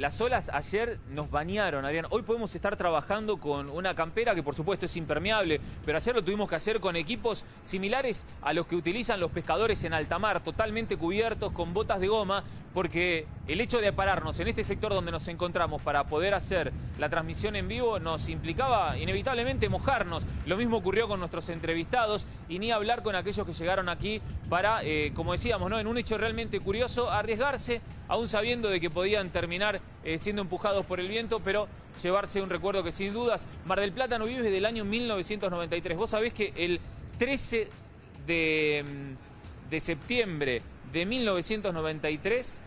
Las olas ayer nos bañaron, Adrián. Hoy podemos estar trabajando con una campera que por supuesto es impermeable, pero ayer lo tuvimos que hacer con equipos similares a los que utilizan los pescadores en alta mar, totalmente cubiertos, con botas de goma, porque el hecho de pararnos en este sector donde nos encontramos para poder hacer la transmisión en vivo nos implicaba inevitablemente mojarnos. Lo mismo ocurrió con nuestros entrevistados y ni hablar con aquellos que llegaron aquí para, eh, como decíamos, ¿no? en un hecho realmente curioso, arriesgarse, aún sabiendo de que podían terminar eh, siendo empujados por el viento, pero llevarse un recuerdo que sin dudas Mar del Plata no vive desde el año 1993. Vos sabés que el 13 de, mm, de septiembre de 1993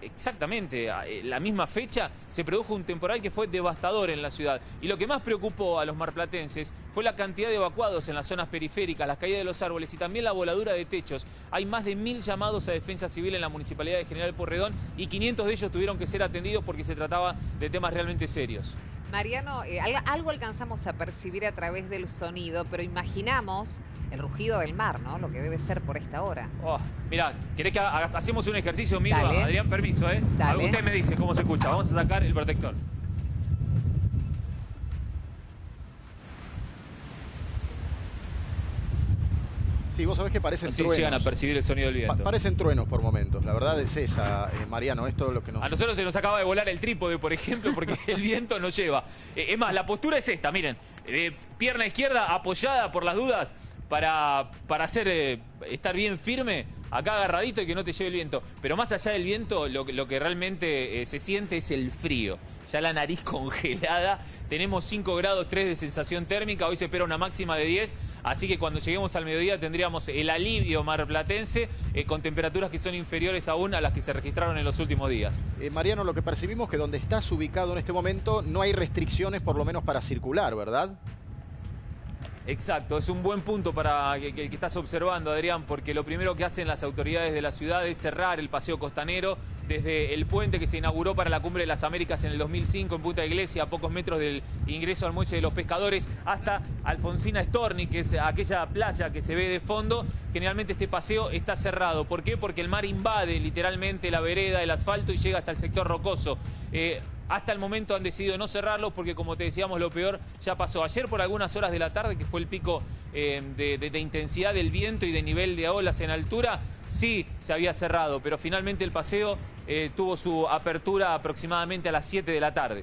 exactamente eh, la misma fecha, se produjo un temporal que fue devastador en la ciudad. Y lo que más preocupó a los marplatenses fue la cantidad de evacuados en las zonas periféricas, las caídas de los árboles y también la voladura de techos. Hay más de mil llamados a defensa civil en la municipalidad de General Porredón y 500 de ellos tuvieron que ser atendidos porque se trataba de temas realmente serios. Mariano, eh, algo alcanzamos a percibir a través del sonido, pero imaginamos el rugido del mar, ¿no? Lo que debe ser por esta hora. Oh, mira, ¿querés que hacemos un ejercicio mío? Adrián, permiso, ¿eh? Dale. Usted me dice cómo se escucha. Vamos a sacar el protector. Sí, vos sabés que parecen no truenos. llegan a percibir el sonido del viento. parecen truenos por momentos. La verdad es esa, eh, Mariano. Esto es lo que nos... A nosotros se nos acaba de volar el trípode, por ejemplo, porque el viento nos lleva. Eh, es más, la postura es esta, miren. Eh, pierna izquierda apoyada por las dudas para, para hacer, eh, estar bien firme, acá agarradito y que no te lleve el viento. Pero más allá del viento, lo, lo que realmente eh, se siente es el frío. Ya la nariz congelada. Tenemos 5 grados 3 de sensación térmica. Hoy se espera una máxima de 10. Así que cuando lleguemos al mediodía tendríamos el alivio marplatense eh, con temperaturas que son inferiores aún a las que se registraron en los últimos días. Mariano, lo que percibimos que donde estás ubicado en este momento no hay restricciones por lo menos para circular, ¿verdad? Exacto, es un buen punto para que, que, estás observando, Adrián, porque lo primero que hacen las autoridades de la ciudad es cerrar el paseo costanero desde el puente que se inauguró para la Cumbre de las Américas en el 2005 en Punta Iglesia, a pocos metros del ingreso al muelle de los pescadores, hasta Alfonsina Storni, que es aquella playa que se ve de fondo. Generalmente este paseo está cerrado. ¿Por qué? Porque el mar invade literalmente la vereda, el asfalto y llega hasta el sector rocoso. Eh, hasta el momento han decidido no cerrarlo porque, como te decíamos, lo peor ya pasó. Ayer por algunas horas de la tarde, que fue el pico eh, de, intensidad del viento y de nivel de olas en altura, sí se había cerrado, pero finalmente el paseo eh, tuvo su apertura aproximadamente a las 7 de la tarde.